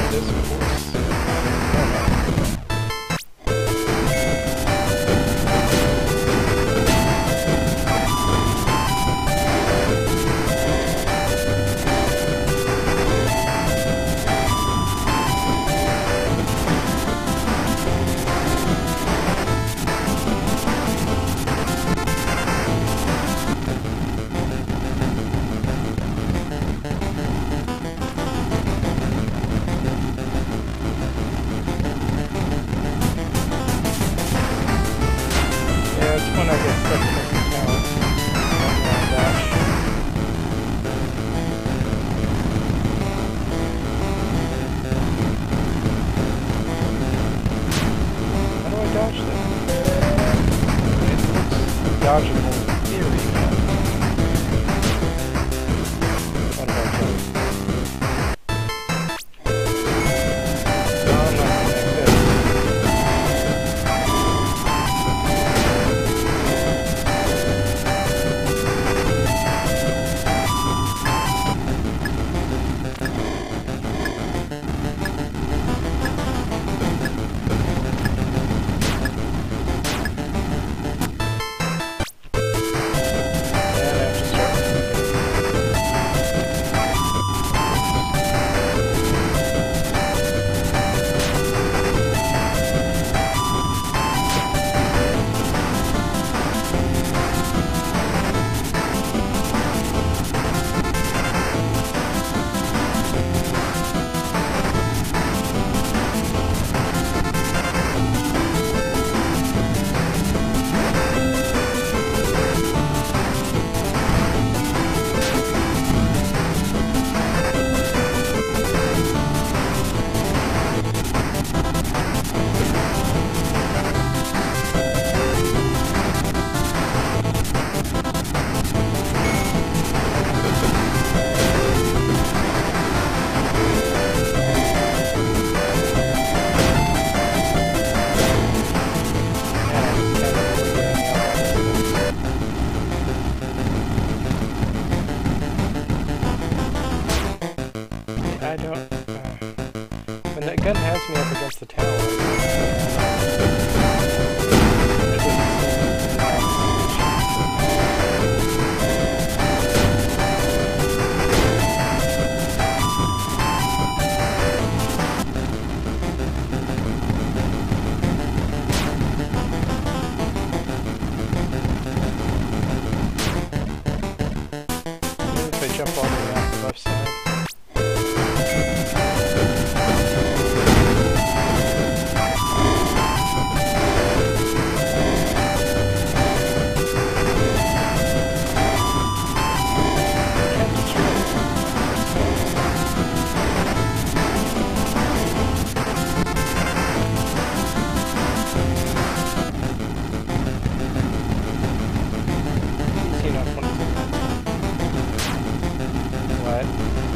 survive it's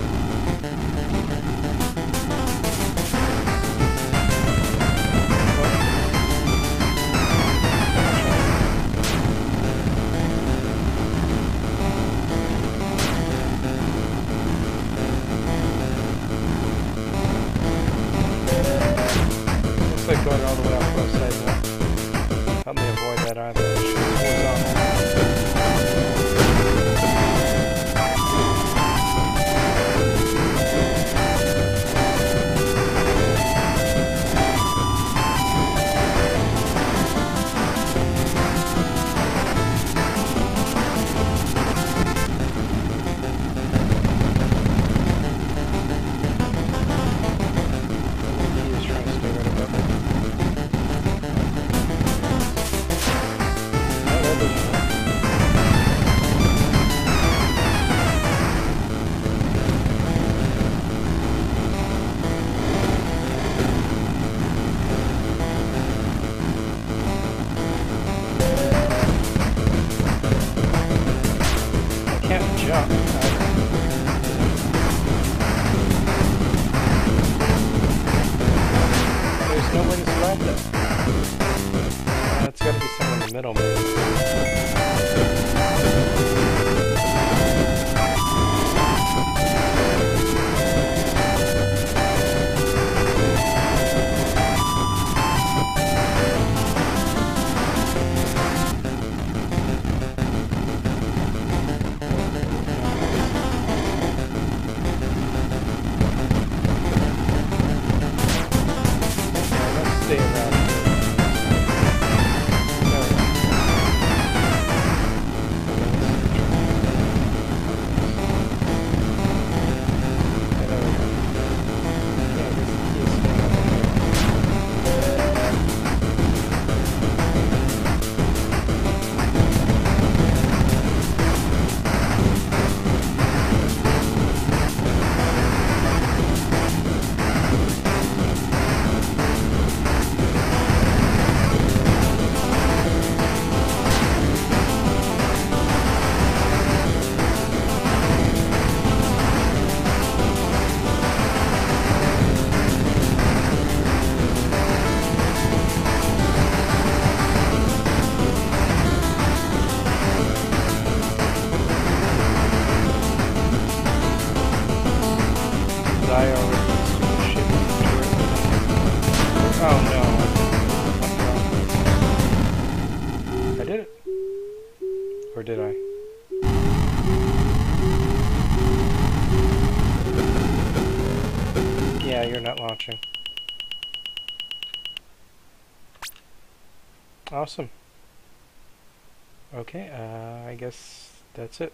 There's no way to. That's gotta be in the middle, man. already. Oh no. I did it. Or did I? Yeah, you're not launching. Awesome. Okay, uh, I guess that's it.